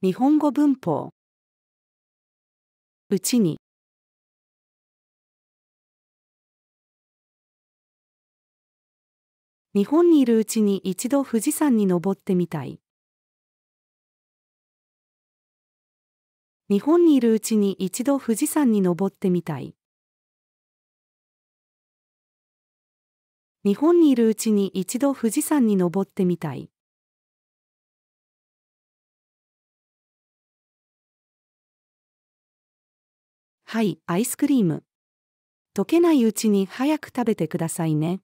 日本語文法。うちに。日本にいるうちに一度富士山に登ってみたい。日本にいるうちに一度富士山に登ってみたい。日本にいるうちに一度富士山に登ってみたい。はい、アイスクリーム。溶けないうちに早く食べてくださいね。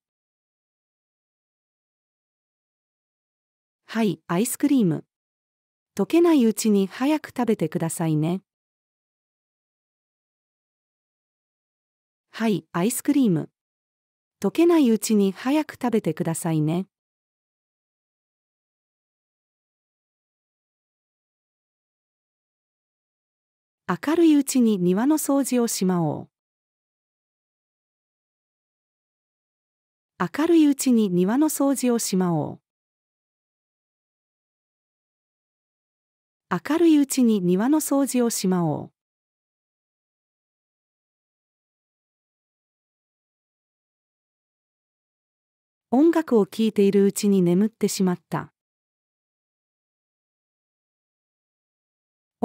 はい、アイスクリーム。溶けないうちに早く食べてくださいね。はい、アイスクリーム。溶けないうちに早く食べてくださいね。明るいうちに庭の掃除をしまおう。明るいうちに庭の掃除をしまおう。明るいうちに庭の掃除をしまおう。音楽を聴いているうちに眠ってしまった。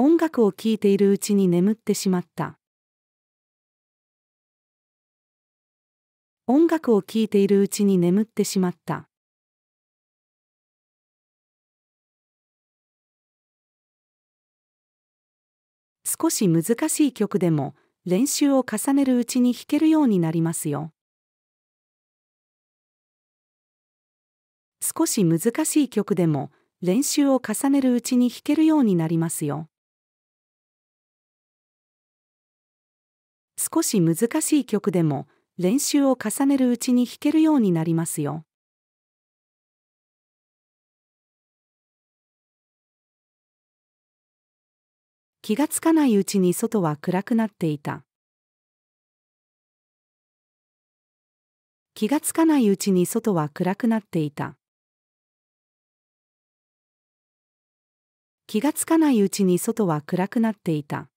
音楽を聴いているうちに眠ってしまった。音楽を聴いているうちに眠ってしまった。少し難しい曲でも練習を重ねるうちに弾けるようになりますよ。少し難しい曲でも練習を重ねるうちに弾けるようになりますよ。少し難しい曲でも練習を重ねるうちに弾けるようになりますよ。気がつかないうちに外は暗くなっていた。気がつかないうちに外は暗くなっていた。気がつかないうちに外は暗くなっていた。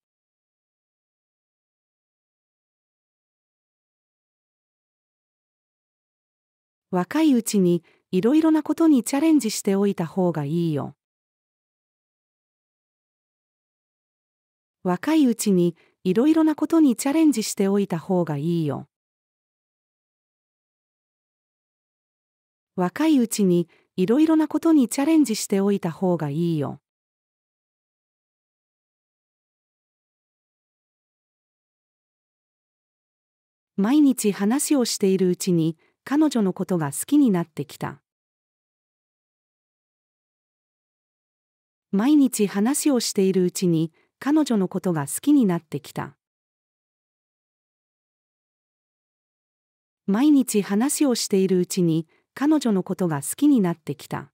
若いうちにいろいろなことにチャレンジしておいた方がいいよ。若いうちにいろいろなことにチャレンジしておいた方がいいよ。若いうちにいろいろなことにチャレンジしておいた方がいいよ。毎日話をしているうちに彼女のことが好きになってきた。毎日話をしているうちに彼女のことが好きになってきた。毎日話をしているうちに彼女のことが好きになってきた。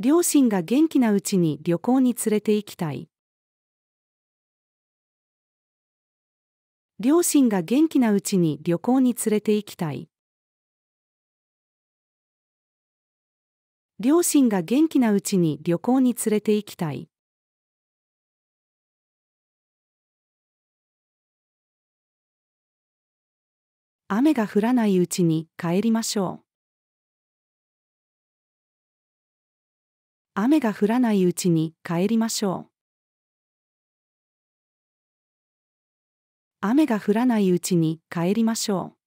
両親が元気なうちに旅行に連れて行きたい。両親が元気なうちに旅行に連れて行きたい。両親が元気なうちに旅行に連れて行きたい。雨が降らないうちに帰りましょう。雨が降らないうちに帰りましょう。雨が降らないうちに帰りましょう。